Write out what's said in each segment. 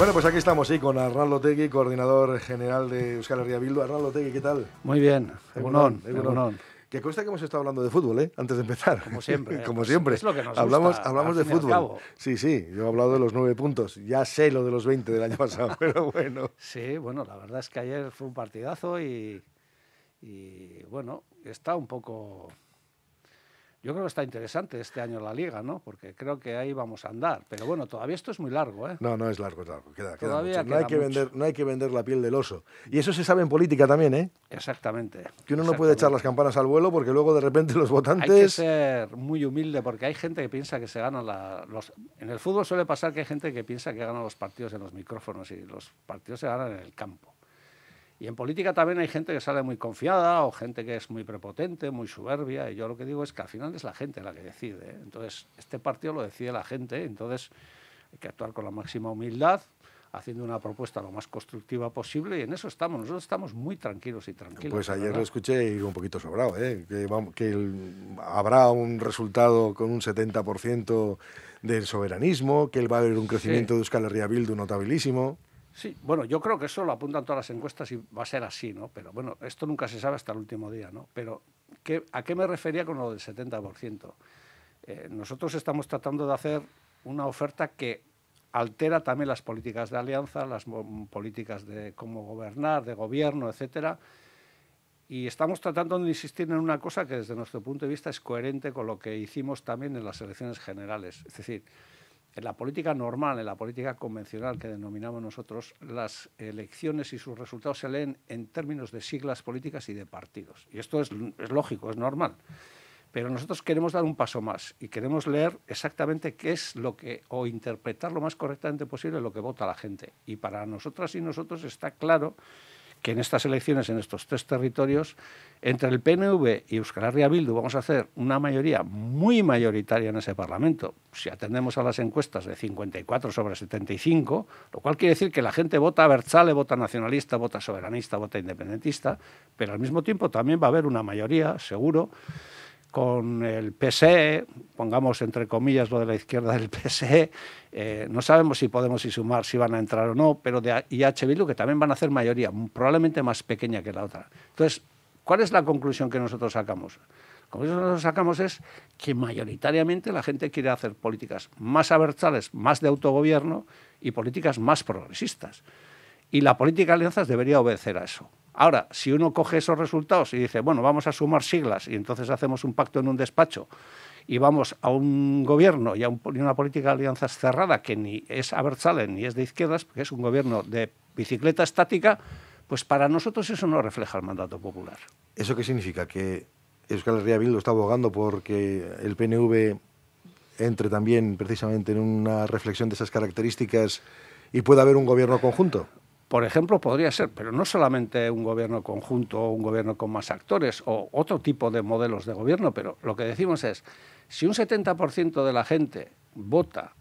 Bueno, pues aquí estamos, sí, con Arnaldo Tegui, coordinador general de Euskal Herria Bildu. Arnaldo Tegui, ¿qué tal? Muy bien, Egunon, Egunon. Que consta que hemos estado hablando de fútbol, ¿eh? Antes de empezar. Como siempre. ¿eh? Como siempre. Es lo que nos hablamos gusta, hablamos de fútbol. Sí, sí. Yo he hablado de los nueve puntos. Ya sé lo de los 20 del año pasado, pero bueno. Sí, bueno, la verdad es que ayer fue un partidazo y, y bueno, está un poco... Yo creo que está interesante este año la liga, ¿no? Porque creo que ahí vamos a andar. Pero bueno, todavía esto es muy largo, ¿eh? No, no es largo, es largo. Queda, queda Todavía mucho. No, hay que mucho. vender, no hay que vender la piel del oso. Y eso se sabe en política también, ¿eh? Exactamente. Que uno no puede echar las campanas al vuelo porque luego de repente los Hay que votantes... ser muy humilde porque hay gente que piensa que se ganan la- los... En el fútbol suele pasar que hay gente que piensa que ganan los partidos en los micrófonos y los partidos se ganan en el campo. Y en política también hay gente que sale muy confiada o gente que es muy prepotente, muy soberbia. Y yo lo que digo es que al final es la gente la que decide. ¿eh? Entonces, este partido lo decide la gente. Entonces, hay que actuar con la máxima humildad, haciendo una propuesta lo más constructiva posible. Y en eso estamos. Nosotros estamos muy tranquilos y tranquilos. Pues ayer verdad. lo escuché y un poquito sobrado, ¿eh? que, vamos- que el- habrá un resultado con un 70% del soberanismo, que va a haber un crecimiento de Euskal Herria Bildu notabilísimo. Sí, bueno, yo creo que eso lo apuntan todas las encuestas y va a ser así, ¿no? Pero bueno, esto nunca se sabe hasta el último día, ¿no? Pero ¿qué- ¿a qué me refería con lo del 70%? Eh, nosotros estamos tratando de hacer una oferta que altera también las políticas de alianza, las políticas de cómo gobernar, de gobierno, etcétera. Y estamos tratando de insistir en una cosa que desde nuestro punto de vista es coherente con lo que hicimos también en las elecciones generales. Es decir, en la política normal, en la política convencional que denominamos nosotros, las elecciones y sus resultados se leen en términos de siglas políticas y de partidos. Y esto es, lógico, es normal. Pero nosotros queremos dar un paso más y queremos leer exactamente qué es lo que, o interpretar lo más correctamente posible lo que vota la gente. Y para nosotras y nosotros está claro que en estas elecciones, en estos tres territorios, entre el PNV y Euskal Herria Bildu vamos a hacer una mayoría muy mayoritaria en ese Parlamento. Si atendemos a las encuestas de 54 sobre 75, lo cual quiere decir que la gente vota Bertzale, vota nacionalista, vota soberanista, vota independentista, pero al mismo tiempo también va a haber una mayoría, seguro, con el PSE, pongamos entre comillas lo de la izquierda del PSE, eh, no sabemos si Podemos y Sumar si van a entrar o no, pero de IH Bildu que también van a hacer mayoría, probablemente más pequeña que la otra. Entonces, ¿cuál es la conclusión que nosotros sacamos? Conclusión que nosotros sacamos es que mayoritariamente la gente quiere hacer políticas más abertzales, más de autogobierno y políticas más progresistas. Y la política de alianzas debería obedecer a eso. Ahora, si uno coge esos resultados y dice, bueno, vamos a sumar siglas y entonces hacemos un pacto en un despacho y vamos a un gobierno y a un- una política de alianzas cerrada que ni es abertzale ni es de izquierdas, porque es un gobierno de bicicleta estática, pues para nosotros eso no refleja el mandato popular. ¿Eso qué significa? Que Euskal Herria Bildu está abogando porque el PNV entre también precisamente en una reflexión de esas características y pueda haber un gobierno conjunto. Por ejemplo, podría ser, pero no solamente un gobierno conjunto o un gobierno con más actores o otro tipo de modelos de gobierno, pero lo que decimos es, si un 70% de la gente vota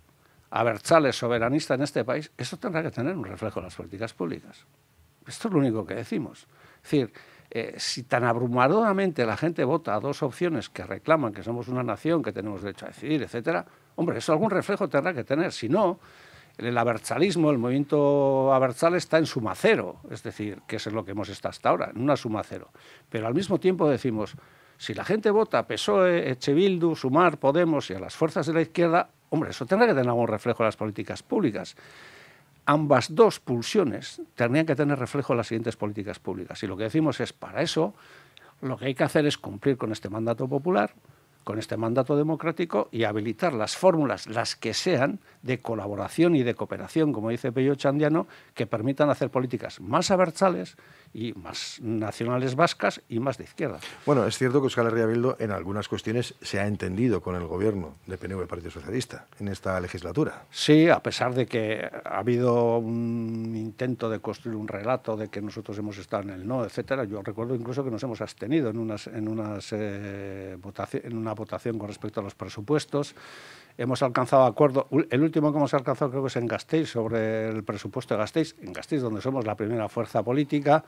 a Berchales soberanista en este país, eso tendrá que tener un reflejo en las políticas públicas. Esto es lo único que decimos. Es decir, eh, si tan abrumadoramente la gente vota a dos opciones que reclaman que somos una nación, que tenemos derecho a decidir, etcétera, hombre, eso algún reflejo tendrá que tener. Si no, el abertzalismo, el movimiento abertzal está en suma cero, es decir, que eso es lo que hemos estado hasta ahora, en una suma cero. Pero al mismo tiempo decimos, si la gente vota PSOE, Echebildu, Sumar, Podemos y a las fuerzas de la izquierda, hombre, eso tendrá que tener algún reflejo en las políticas públicas. Ambas dos pulsiones tendrían que tener reflejo en las siguientes políticas públicas. Y lo que decimos es, para eso, lo que hay que hacer es cumplir con este mandato popular, con este mandato democrático y habilitar las fórmulas, las que sean, de colaboración y de cooperación, como dice Pello Chandiano, que permitan hacer políticas más abertzales y más nacionales vascas y más de izquierda. Bueno, es cierto que Euskal Herria Bildu en algunas cuestiones se ha entendido con el gobierno de PNV Partido Socialista en esta legislatura. Sí, a pesar de que ha habido un intento de construir un relato de que nosotros hemos estado en el no, etcétera. Yo recuerdo incluso que nos hemos abstenido en unas, en unas eh, votaci- en una votación con respecto a los presupuestos. Hemos alcanzado acuerdo. El último que hemos alcanzado creo que es en Gasteiz sobre el presupuesto de Gasteiz, en Gasteiz donde somos la primera fuerza política.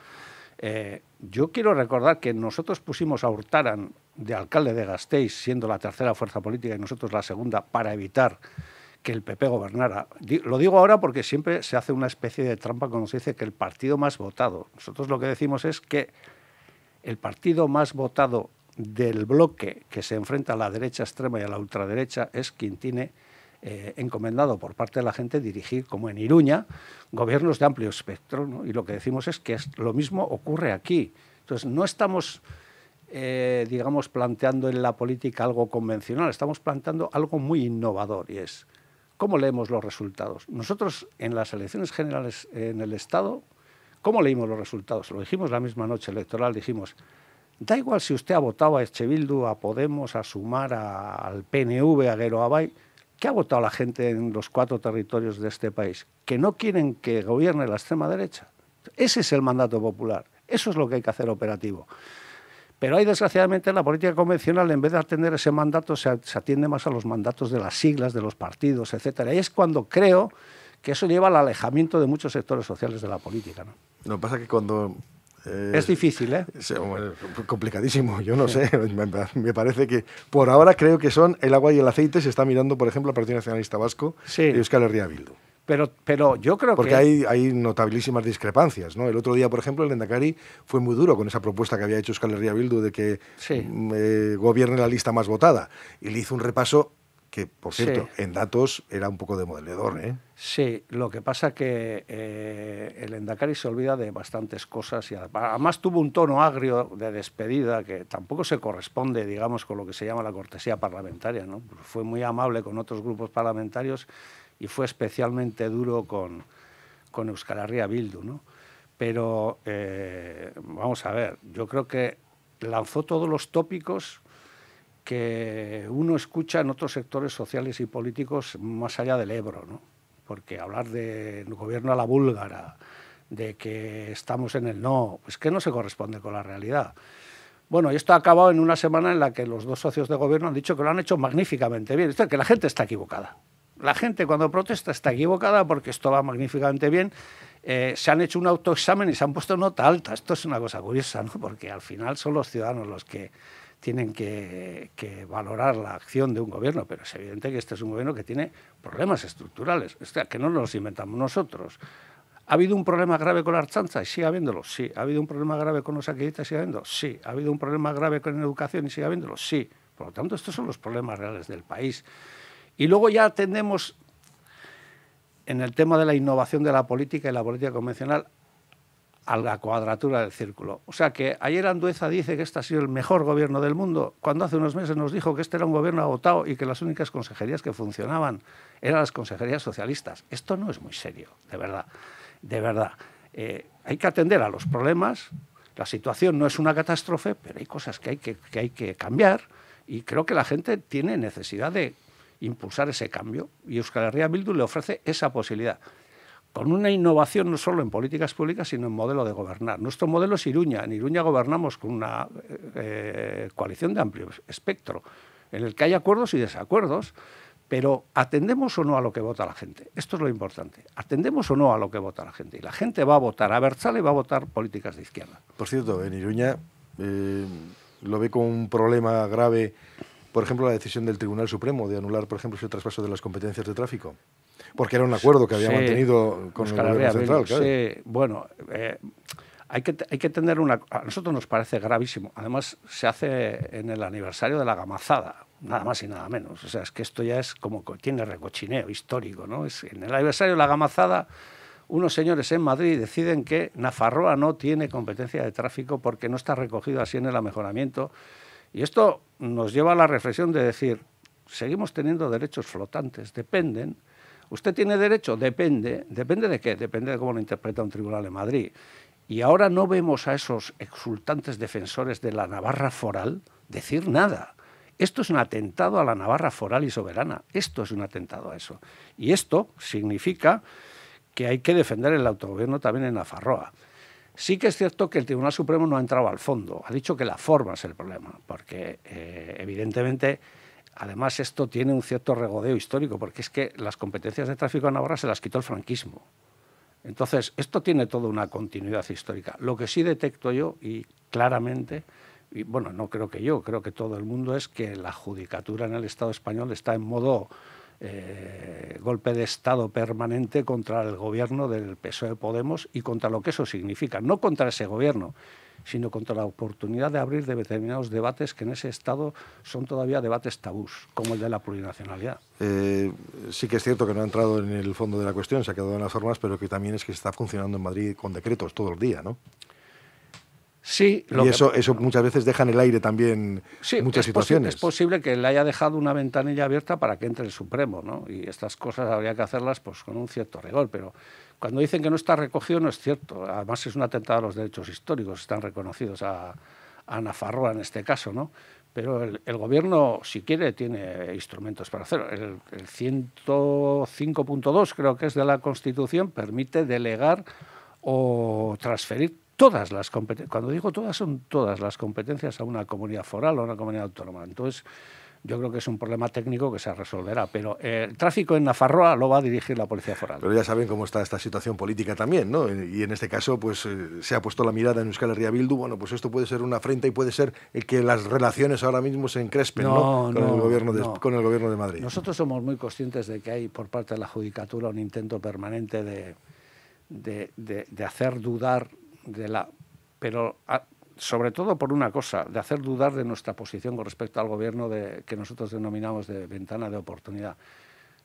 Eh, yo quiero recordar que nosotros pusimos a Hurtaran de alcalde de Gasteiz, siendo la tercera fuerza política y nosotros la segunda, para evitar que el PP gobernara. Lo digo ahora porque siempre se hace una especie de trampa cuando se dice que el partido más votado. Nosotros lo que decimos es que el partido más votado del bloque que se enfrenta a la derecha extrema y a la ultraderecha es quien tiene eh, encomendado por parte de la gente dirigir, como en Iruña, gobiernos de amplio espectro. Y lo que decimos es que lo mismo ocurre aquí. Entonces, no estamos, eh, digamos, planteando en la política algo convencional, estamos planteando algo muy innovador y es cómo leemos los resultados. Nosotros en las elecciones generales en el Estado, ¿cómo leímos los resultados? Lo dijimos la misma noche electoral, dijimos, da igual si usted ha votado a Echebildu, a Podemos, a Sumar, al PNV, a Gueroabay, ¿Qué ha votado la gente en los cuatro territorios de este país? Que no quieren que gobierne la extrema derecha. Ese es el mandato popular. Eso es lo que hay que hacer operativo. Pero hay, desgraciadamente, en la política convencional, en vez de atender ese mandato, se, atiende más a los mandatos de las siglas, de los partidos, etcétera. Y es cuando creo que eso lleva al alejamiento de muchos sectores sociales de la política. ¿no? Lo que pasa es que cuando eh, es difícil, ¿eh? Es, complicadísimo, yo no sé. Me, parece que por ahora creo que son el agua y el aceite. Se está mirando, por ejemplo, al Partido Nacionalista Vasco y Euskal Herria Bildu. Pero, pero yo creo Porque que... Porque hay, hay notabilísimas discrepancias, ¿no? El otro día, por ejemplo, el Endacari fue muy duro con esa propuesta que había hecho Euskal Herria Bildu de que mm, eh, gobierne la lista más votada. Y le hizo un repaso que, por cierto, en datos era un poco de modelador. ¿eh? Sí, lo que pasa que eh, el Endacari se olvida de bastantes cosas y además tuvo un tono agrio de despedida que tampoco se corresponde, digamos, con lo que se llama la cortesía parlamentaria. ¿no? Fue muy amable con otros grupos parlamentarios y fue especialmente duro con, con Euskal Herria Bildu. ¿no? Pero eh, vamos a ver, yo creo que lanzó todos los tópicos que uno escucha en otros sectores sociales y políticos más allá del Ebro, ¿no? porque hablar de gobierno a la búlgara, de que estamos en el no, pues que no se corresponde con la realidad. Bueno, esto ha acabado en una semana en la que los dos socios de gobierno han dicho que lo han hecho magníficamente bien. Esto es que la gente está equivocada. La gente cuando protesta está equivocada porque esto va magníficamente bien. Eh, se han hecho un autoexamen y se han puesto nota alta. Esto es una cosa curiosa, ¿no? porque al final son los ciudadanos los que tienen que, valorar la acción de un gobierno, pero es evidente que este es un gobierno que tiene problemas estructurales, o sea, que no nos inventamos nosotros. ¿Ha habido un problema grave con la Archanza? Y sigue habiéndolo, sí. ¿Ha habido un problema grave con los acreditas? Sigue habiéndolo, sí. ¿Ha habido un problema grave con la educación? Y sigue habiéndolo, sí. Por lo tanto, estos son los problemas reales del país. Y luego ya atendemos en el tema de la innovación de la política y la política convencional a la cuadratura del círculo. O sea que ayer Andueza dice que este ha sido el mejor gobierno del mundo, cuando hace unos meses nos dijo que este era un gobierno agotado y que las únicas consejerías que funcionaban eran las consejerías socialistas. Esto no es muy serio, de verdad. De verdad. Eh, hay que atender a los problemas. La situación no es una catástrofe, pero hay cosas que hay que, que hay que cambiar y creo que la gente tiene necesidad de impulsar ese cambio y Euskal Herria Bildu le ofrece esa posibilidad con una innovación no solo en políticas públicas, sino en modelo de gobernar. Nuestro modelo es Iruña. En Iruña gobernamos con una eh, coalición de amplio espectro, en el que hay acuerdos y desacuerdos, pero ¿atendemos o no a lo que vota la gente? Esto es lo importante. ¿Atendemos o no a lo que vota la gente? Y la gente va a votar a Berzal y va a votar políticas de izquierda. Por cierto, en Iruña eh, lo ve con un problema grave, por ejemplo, la decisión del Tribunal Supremo de anular, por ejemplo, ese traspaso de las competencias de tráfico porque era un acuerdo que había mantenido con el gobierno central. Sí, bueno, eh, hay, que, hay que tener una... A nosotros nos parece gravísimo. Además, se hace en el aniversario de la gamazada, nada más y nada menos. O sea, es que esto ya es como tiene recochineo histórico, ¿no? Es, en el aniversario de la gamazada unos señores en Madrid deciden que Nafarroa no tiene competencia de tráfico porque no está recogido así en el amejoramiento. Y esto nos lleva a la reflexión de decir, seguimos teniendo derechos flotantes, dependen ¿Usted tiene derecho? Depende. ¿Depende de qué? Depende de cómo lo interpreta un tribunal en Madrid. Y ahora no vemos a esos exultantes defensores de la Navarra foral decir nada. Esto es un atentado a la Navarra foral y soberana. Esto es un atentado a eso. Y esto significa que hay que defender el autogobierno también en Nafarroa. Sí que es cierto que el Tribunal Supremo no ha entrado al fondo, ha dicho que la forma es el problema, porque eh, evidentemente Además, esto tiene un cierto regodeo histórico, porque es que las competencias de tráfico en Navarra se las quitó el franquismo. Entonces, esto tiene toda una continuidad histórica. Lo que sí detecto yo, y claramente, y bueno, no creo que yo, creo que todo el mundo, es que la judicatura en el Estado español está en modo eh, golpe de Estado permanente contra el gobierno del PSOE Podemos y contra lo que eso significa, no contra ese gobierno, sino contra la oportunidad de abrir determinados debates que en ese Estado son todavía debates tabús, como el de la plurinacionalidad. Eh, sí que es cierto que no ha entrado en el fondo de la cuestión, se ha quedado en las formas, pero que también es que está funcionando en Madrid con decretos todo el día, ¿no? Sí, y eso, eso muchas veces deja en el aire también muchas situaciones. es posible que le haya dejado una ventanilla abierta para que entre el Supremo, ¿no? Y estas cosas habría que hacerlas pues con un cierto rigor, pero cuando dicen que no está recogido no es cierto. Además es un atentado a los derechos históricos, están reconocidos a, a Nafarroa en este caso, ¿no? Pero el, gobierno, si quiere, tiene instrumentos para hacerlo. El, el 105.2, creo que es de la Constitución, permite delegar o transferir todas las competencias, cuando digo todas, son todas las competencias a una comunidad foral o a una comunidad autónoma. Entonces, yo creo que es un problema técnico que se resolverá, pero el tráfico en Nafarroa lo va a dirigir la Policía Foral. Pero ya saben cómo está esta situación política también, ¿no? Y en este caso, pues eh, se ha puesto la mirada en Euskal Herria Bildu, bueno, pues esto puede ser una afrenta y puede ser que las relaciones ahora mismo se encrespen, ¿no? Con, el gobierno de, con el gobierno de Madrid. Nosotros somos muy conscientes de que hay por parte de la Judicatura un intento permanente de, de, de hacer dudar de la, pero sobre todo por una cosa, de hacer dudar de nuestra posición con respecto al gobierno de, que nosotros denominamos de ventana de oportunidad.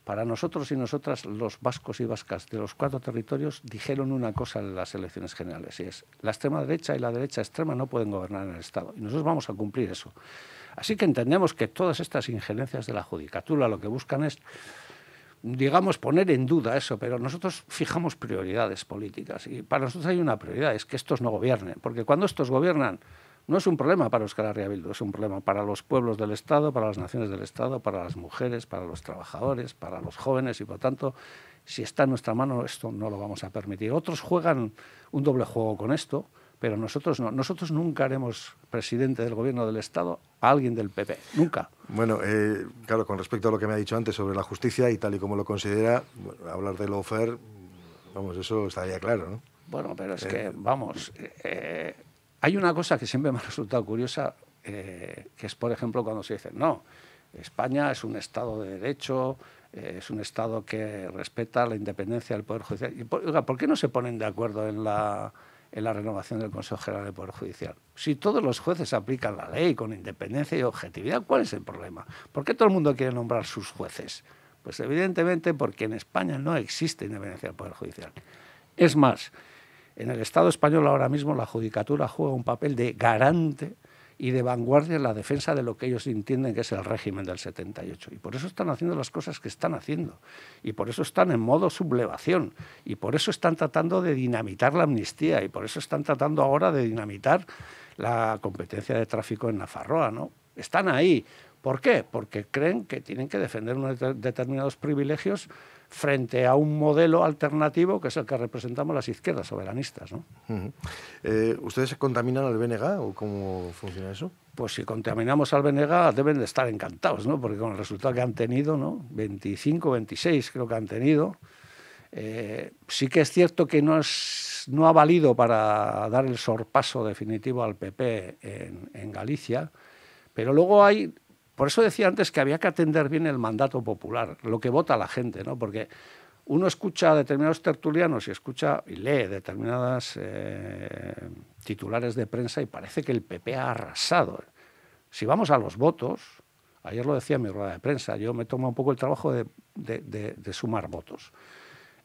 Para nosotros y nosotras, los vascos y vascas de los cuatro territorios dijeron una cosa en las elecciones generales, y es la extrema derecha y la derecha extrema no pueden gobernar en el Estado. Y nosotros vamos a cumplir eso. Así que entendemos que todas estas injerencias de la judicatura lo que buscan es digamos, poner en duda eso, pero nosotros fijamos prioridades políticas y para nosotros hay una prioridad, es que estos no gobiernen, porque cuando estos gobiernan no es un problema para Euskal Herria es un problema para los pueblos del Estado, para las naciones del Estado, para las mujeres, para los trabajadores, para los jóvenes y por tanto, si está en nuestra mano esto no lo vamos a permitir. Otros juegan un doble juego con esto, pero nosotros no. Nosotros nunca haremos presidente del gobierno del Estado a alguien del PP, nunca. Bueno, eh, claro, con respecto a lo que me ha dicho antes sobre la justicia y tal y como lo considera, hablar de lofer, vamos, eso estaría claro, ¿no? Bueno, pero es que, eh, vamos, eh, hay una cosa que siempre me ha resultado curiosa, que es, por ejemplo, cuando se dice, no, España es un Estado de derecho, es un Estado que respeta la independencia del Poder Judicial. Y, oiga, ¿por qué no se ponen de acuerdo en la en la renovación del Consejo General del Poder Judicial. Si todos los jueces aplican la ley con independencia y objetividad, ¿cuál es el problema? ¿Por qué todo el mundo quiere nombrar sus jueces? Pues evidentemente porque en España no existe independencia del Poder Judicial. Es más, en el Estado español ahora mismo la Judicatura juega un papel de garante y de vanguardia en la defensa de lo que ellos entienden que es el régimen del 78. Y por eso están haciendo las cosas que están haciendo. Y por eso están en modo sublevación. Y por eso están tratando de dinamitar la amnistía. Y por eso están tratando ahora de dinamitar la competencia de tráfico en Nafarroa. ¿no? Están ahí. ¿Por qué? Porque creen que tienen que defender unos determinados privilegios frente a un modelo alternativo que es el que representamos las izquierdas soberanistas. ¿no? Eh, ¿Ustedes contaminan al BNG o cómo funciona eso? Pues si contaminamos al BNG deben de estar encantados, ¿no? porque con el resultado que han tenido, ¿no? 25, 26 creo que han tenido, eh, sí que es cierto que no, es, no ha valido para dar el sorpaso definitivo al PP en, en Galicia, pero luego hay por eso decía antes que había que atender bien el mandato popular, lo que vota la gente, ¿no? Porque uno escucha determinados tertulianos y escucha y lee determinadas eh, titulares de prensa y parece que el PP ha arrasado. Si vamos a los votos, ayer lo decía en mi rueda de prensa, yo me tomo un poco el trabajo de, de sumar votos.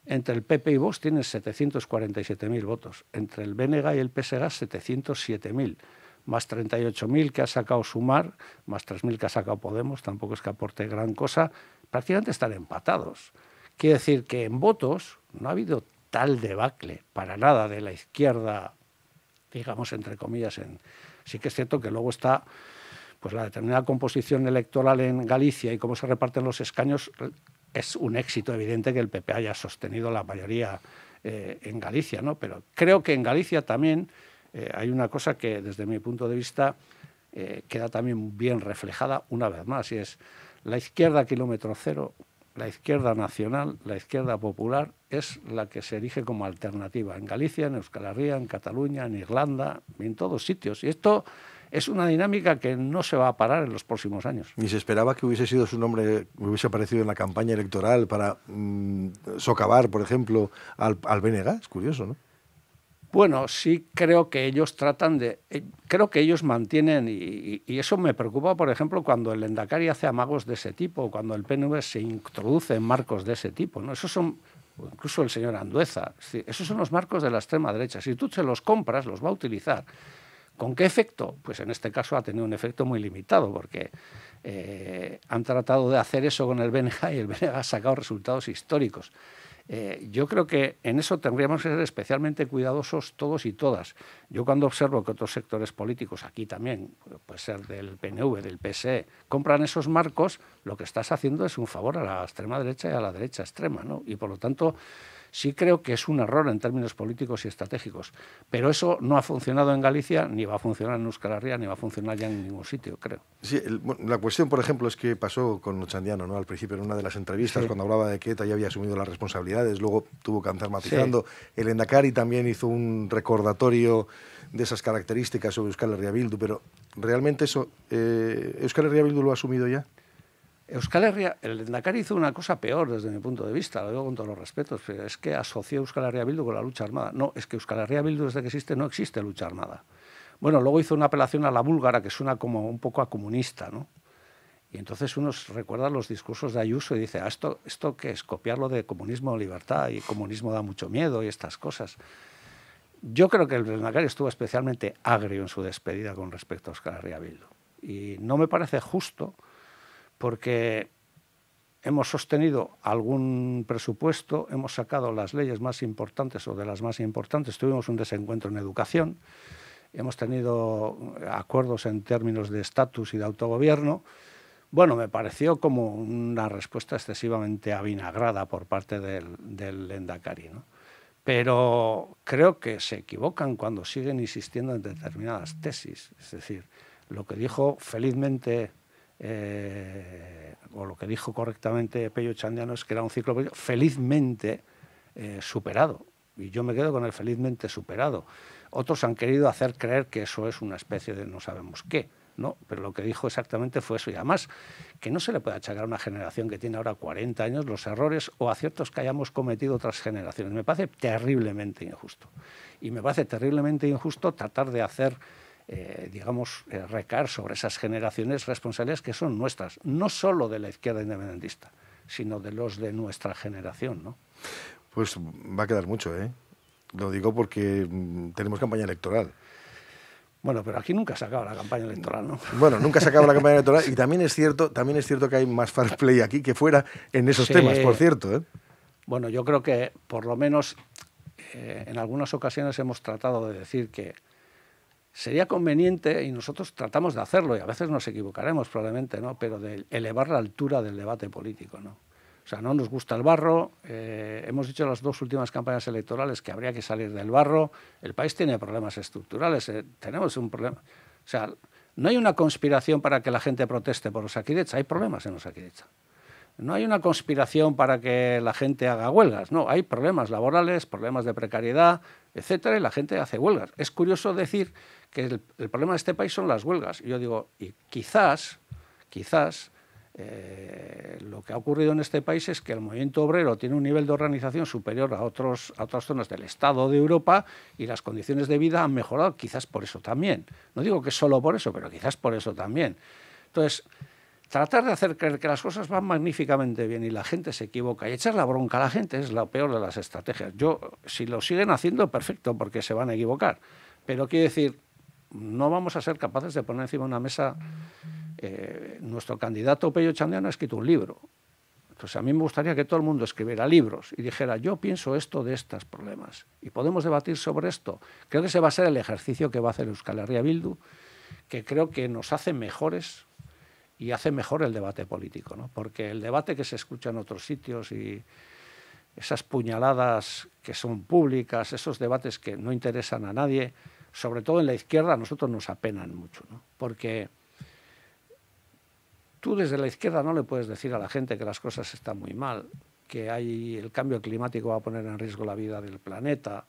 Entre el PP y Vox tienes 747.000 votos, entre el BNG y el PSG 707.000 más 38.000 que ha sacado Sumar, más 3.000 que ha sacado Podemos, tampoco es que aporte gran cosa, prácticamente están empatados. Quiere decir que en votos no ha habido tal debacle para nada de la izquierda, digamos entre comillas, en... sí que es cierto que luego está pues la determinada composición electoral en Galicia y cómo se reparten los escaños es un éxito evidente que el PP haya sostenido la mayoría eh, en Galicia, ¿no? Pero creo que en Galicia también eh, hay una cosa que desde mi punto de vista eh, queda también bien reflejada una vez más, y es la izquierda kilómetro cero, la izquierda nacional, la izquierda popular, es la que se erige como alternativa en Galicia, en Euskal Herria, en Cataluña, en Irlanda, en todos sitios. Y esto es una dinámica que no se va a parar en los próximos años. Ni se esperaba que hubiese sido su nombre, hubiese aparecido en la campaña electoral para mm, socavar, por ejemplo, al, al. Es curioso, ¿no? Bueno, sí creo que ellos tratan de, eh, creo que ellos mantienen, y, eso me preocupa, por ejemplo, cuando el Endacari hace amagos de ese tipo, cuando el PNV se introduce en marcos de ese tipo, ¿no? Esos son, incluso el señor Andueza, esos son los marcos de la extrema derecha. Si tú se los compras, los va a utilizar. ¿Con qué efecto? Pues en este caso ha tenido un efecto muy limitado, porque eh, han tratado de hacer eso con el BNG y el BNG ha sacado resultados históricos. Eh, yo creo que en eso tendríamos que ser especialmente cuidadosos todos y todas. Yo cuando observo que otros sectores políticos, aquí también, puede ser del PNV, del PSE, compran esos marcos, lo que estás haciendo es un favor a la extrema derecha y a la derecha extrema, ¿no? Y por lo tanto, sí creo que es un error en términos políticos y estratégicos. Pero eso no ha funcionado en Galicia, ni va a funcionar en Euskal Herria, ni va a funcionar ya en ningún sitio, creo. Sí, la cuestión, por ejemplo, es que pasó con Ochandiano, ¿no? Al principio, en una de las entrevistas, cuando hablaba de que ETA ya había asumido las responsabilidades, luego tuvo que andar matizando. El Endacari también hizo un recordatorio de esas características sobre Euskal Herria Bildu, pero ¿realmente eso, eh, Euskal Herria Bildu lo ha asumido ya? Euskal Herria, el Endacari hizo una cosa peor desde mi punto de vista, lo digo con todos los respetos, es que asoció Euskal Herria Bildu con la lucha armada. No, es que Euskal Herria Bildu desde que existe no existe lucha armada. Bueno, luego hizo una apelación a la búlgara que suena como un poco a comunista, ¿no? Y entonces uno recuerda los discursos de Ayuso y dice, ah, ¿esto, ¿esto qué es? Copiarlo de comunismo o libertad y comunismo da mucho miedo y estas cosas. Yo creo que el Endacari estuvo especialmente agrio en su despedida con respecto a Euskal Herria Bildu. Y no me parece justo porque hemos sostenido algún presupuesto, hemos sacado las leyes más importantes o de las más importantes, tuvimos un desencuentro en educación, hemos tenido acuerdos en términos de estatus y de autogobierno. Bueno, me pareció como una respuesta excesivamente avinagrada por parte del, del Endacari. Pero creo que se equivocan cuando siguen insistiendo en determinadas tesis. Es decir, lo que dijo felizmente eh, o lo que dijo correctamente Pello Chandiano es que era un ciclo felizmente eh, superado. Y yo me quedo con el felizmente superado. Otros han querido hacer creer que eso es una especie de no sabemos qué. No, pero lo que dijo exactamente fue eso. Y además, que no se le puede achacar a una generación que tiene ahora 40 años los errores o aciertos que hayamos cometido otras generaciones. Me parece terriblemente injusto. Y me parece terriblemente injusto tratar de hacer eh, digamos, eh, recaer sobre esas generaciones responsabilidades que son nuestras, no solo de la izquierda independentista, sino de los de nuestra generación, ¿no? Pues va a quedar mucho, ¿eh? Lo digo porque mm, tenemos campaña electoral. Bueno, pero aquí nunca se acaba la campaña electoral, ¿no? Bueno, nunca se acaba la campaña electoral y también es cierto, también es cierto que hay más fair play aquí que fuera en esos temas, por cierto. ¿eh? Bueno, yo creo que por lo menos eh, en algunas ocasiones hemos tratado de decir que sería conveniente, y nosotros tratamos de hacerlo, y a veces nos equivocaremos probablemente, ¿no? pero de elevar la altura del debate político. ¿no? O sea, no nos gusta el barro, eh, hemos dicho en las dos últimas campañas electorales que habría que salir del barro, el país tiene problemas estructurales, eh, tenemos un problema. O sea, no hay una conspiración para que la gente proteste por los Aquidecha, hay problemas en los Aquidecha. No hay una conspiración para que la gente haga huelgas, no, hay problemas laborales, problemas de precariedad, etcétera, y la gente hace huelgas. Es curioso decir que el, problema de este país son las huelgas. Yo digo, y quizás, quizás, eh, lo que ha ocurrido en este país es que el movimiento obrero tiene un nivel de organización superior a, otros, a otras zonas del Estado de Europa y las condiciones de vida han mejorado, quizás por eso también. No digo que solo por eso, pero quizás por eso también. Entonces, tratar de hacer creer que las cosas van magníficamente bien y la gente se equivoca y echar la bronca a la gente es la peor de las estrategias. Yo, si lo siguen haciendo, perfecto, porque se van a equivocar. Pero quiero decir, no vamos a ser capaces de poner encima de una mesa. Eh, nuestro candidato Pello Chandiano ha escrito un libro. Entonces, a mí me gustaría que todo el mundo escribiera libros y dijera, yo pienso esto de estos problemas y podemos debatir sobre esto. Creo que ese va a ser el ejercicio que va a hacer Euskal Herria Bildu, que creo que nos hace mejores y hace mejor el debate político, ¿no? porque el debate que se escucha en otros sitios y esas puñaladas que son públicas, esos debates que no interesan a nadie, sobre todo en la izquierda, a nosotros nos apenan mucho, ¿no? porque tú desde la izquierda no le puedes decir a la gente que las cosas están muy mal, que hay el cambio climático va a poner en riesgo la vida del planeta,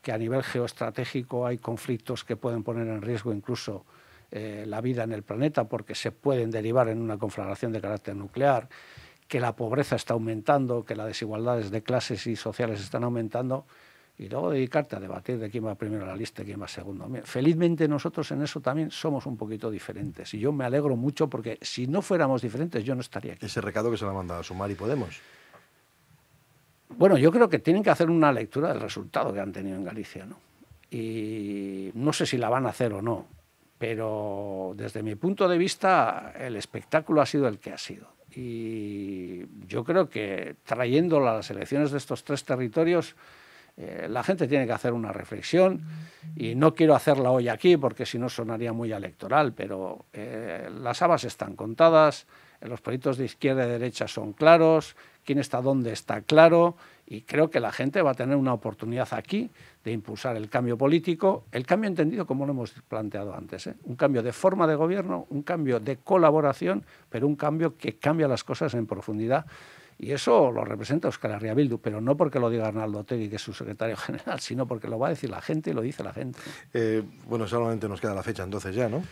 que a nivel geoestratégico hay conflictos que pueden poner en riesgo incluso eh, la vida en el planeta porque se pueden derivar en una conflagración de carácter nuclear, que la pobreza está aumentando, que las desigualdades de clases y sociales están aumentando, y luego dedicarte a debatir de quién va primero a la lista y quién va segundo. Felizmente nosotros en eso también somos un poquito diferentes, y yo me alegro mucho porque si no fuéramos diferentes yo no estaría aquí. Ese recado que se lo ha mandado a Sumar y Podemos. Bueno, yo creo que tienen que hacer una lectura del resultado que han tenido en Galicia, ¿no? Y no sé si la van a hacer o no, pero desde mi punto de vista el espectáculo ha sido el que ha sido. Y yo creo que trayendo las elecciones de estos tres territorios, eh, la gente tiene que hacer una reflexión y no quiero hacerla hoy aquí porque si no sonaría muy electoral, pero eh, las habas están contadas, los proyectos de izquierda y derecha son claros, quién está dónde está claro y creo que la gente va a tener una oportunidad aquí de impulsar el cambio político, el cambio entendido como lo hemos planteado antes, ¿eh? un cambio de forma de gobierno, un cambio de colaboración, pero un cambio que cambia las cosas en profundidad. Y eso lo representa Euskal Herria Bildu, pero no porque lo diga Arnaldo Tegui, que es su secretario general, sino porque lo va a decir la gente y lo dice la gente. Eh, bueno, solamente nos queda la fecha entonces ya, ¿no?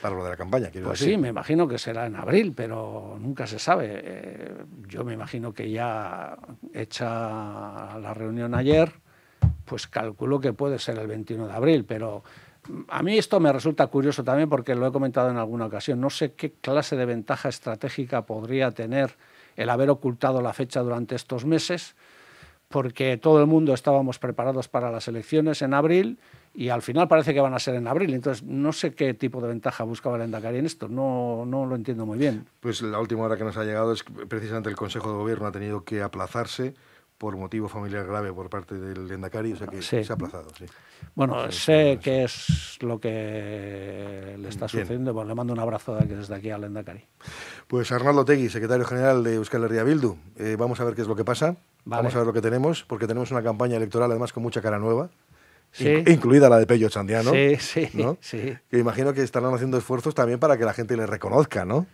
para lo de la campaña. Quiero pues sí, me imagino que será en abril, pero nunca se sabe. Eh, yo me imagino que ya hecha la reunión ayer, pues calculo que puede ser el 21 de abril, pero a mí esto me resulta curioso también porque lo he comentado en alguna ocasión. No sé qué clase de ventaja estratégica podría tener el haber ocultado la fecha durante estos meses, porque todo el mundo estábamos preparados para las elecciones en abril y al final parece que van a ser en abril. Entonces, no sé qué tipo de ventaja buscaba el Endacari en esto, no, no lo entiendo muy bien. Pues la última hora que nos ha llegado es que precisamente el Consejo de Gobierno ha tenido que aplazarse por motivo familiar grave por parte del Endacari, o sea que se ha aplazado. Sí. Bueno, sé qué es lo que le está sucediendo, pues le mando un abrazo desde aquí al Endacari. Pues Arnaldo Tegui, secretario general de Euskal Herria Bildu, eh, vamos a ver qué es lo que pasa, vamos a ver lo que tenemos, porque tenemos una campaña electoral además con mucha cara nueva, incluida la de Pello Chandiano. Sí, sí, sí. Que imagino que estarán haciendo esfuerzos también para que la gente le reconozca, ¿no?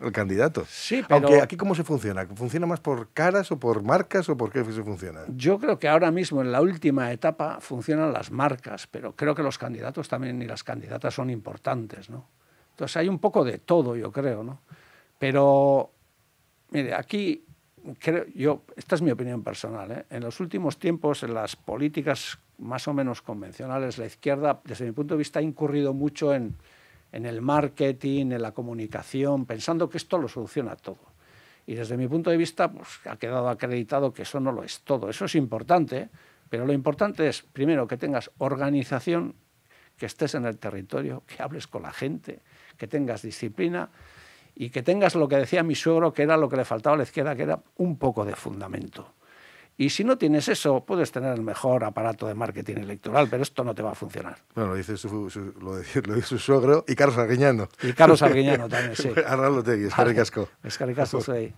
El candidato. Sí, pero... Aunque aquí, ¿cómo se funciona? ¿Funciona más por caras o por marcas o por qué se funciona? Yo creo que ahora mismo, en la última etapa, funcionan las marcas, pero creo que los candidatos también y las candidatas son importantes, ¿no? Entonces hay un poco de todo, yo creo, ¿no? Pero, mire, aquí creo, yo, esta es mi opinión personal, ¿eh? en los últimos tiempos en las políticas más o menos convencionales, la izquierda, desde mi punto de vista, ha incurrido mucho en, en el marketing, en la comunicación, pensando que esto lo soluciona todo. Y desde mi punto de vista, pues, ha quedado acreditado que eso no lo es todo. Eso es importante, pero lo importante es, primero, que tengas organización, que estés en el territorio, que hables con la gente, que tengas disciplina y que tengas lo que decía mi suegro, que era lo que le faltaba a la izquierda, que era un poco de fundamento. Y si no tienes eso, puedes tener el mejor aparato de marketing electoral, pero esto no te va a funcionar. Bueno, lo dice su, lo, dice, su suegro y Carlos Arguiñano. Y Carlos Arguiñano también, sí. Arnaldo Tegui, es vale. Es soy.